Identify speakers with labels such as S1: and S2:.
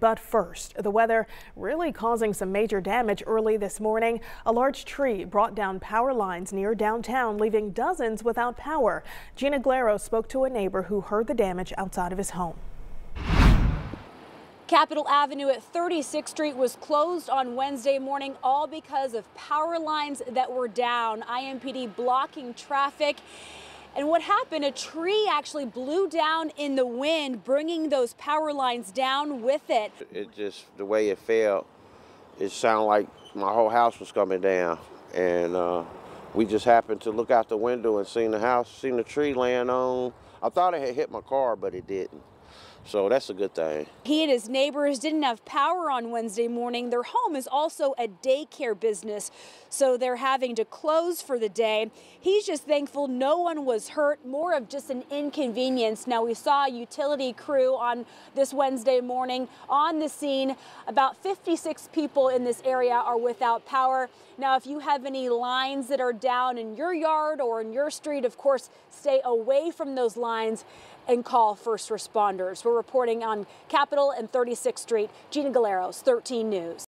S1: But first, the weather really causing some major damage early this morning. A large tree brought down power lines near downtown, leaving dozens without power. Gina Glero spoke to a neighbor who heard the damage outside of his home.
S2: Capitol Avenue at 36th Street was closed on Wednesday morning, all because of power lines that were down. IMPD blocking traffic. And what happened, a tree actually blew down in the wind, bringing those power lines down with it.
S3: It just, the way it fell, it sounded like my whole house was coming down. And uh, we just happened to look out the window and seen the house, seen the tree laying on. I thought it had hit my car, but it didn't. So that's a good thing.
S2: He and his neighbors didn't have power on Wednesday morning. Their home is also a daycare business, so they're having to close for the day. He's just thankful no one was hurt, more of just an inconvenience. Now, we saw a utility crew on this Wednesday morning on the scene. About 56 people in this area are without power. Now, if you have any lines that are down in your yard or in your street, of course, stay away from those lines and call first responders. We're reporting on Capitol and 36th Street. Gina Galeros, 13 News.